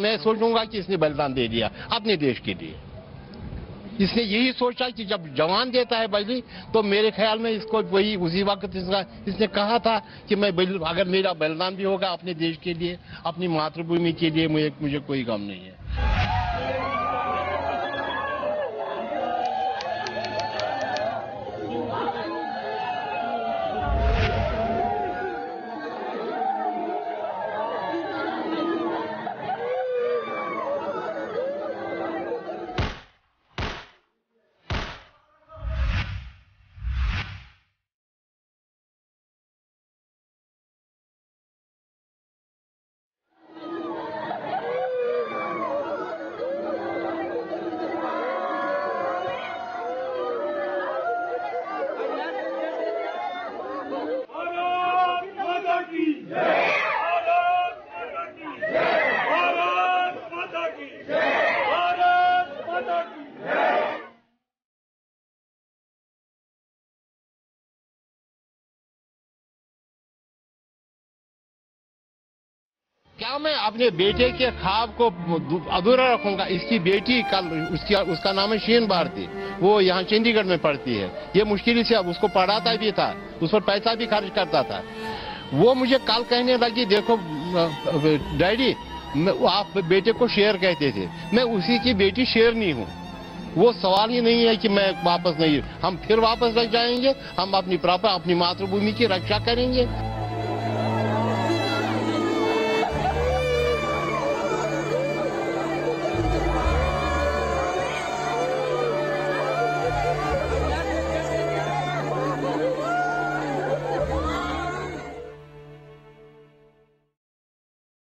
मैं सोचूँगा कि इसने बलिदान दे दिया, अपने देश के लिए। इसने यही सोचा कि जब जवान देता है बलि तो मेरे ख्याल में इसको वही, उसी वक्त इसका, इसने कहा था कि मैं अगर मेरा बलिदान भी होगा अपने देश के लिए, अपनी मातृभूमि के लिए, मुझे मुझे कोई गम नहीं है। क्या मैं अपने बेटे के ख्वाब को अधूरा रखूँगा? इसकी बेटी कल, उसकी, उसका नाम है शीन भारती। वो यहाँ चंडीगढ़ में पढ़ती है। ये मुश्किल से अब उसको पढ़ाता भी था, उस पर पैसा भी खर्च करता था। वो मुझे कल कहने लगी देखो डैडी आप बेटे को शेर कहते थे। मैं उसी की बेटी शेर नहीं हूँ। वो सवाल ही नहीं है कि मैं वापस नहीं, हम फिर वापस लग जाएँगे, हम अपनी प्रॉपर, अपनी मातृभूमि की रक्षा करेंगे।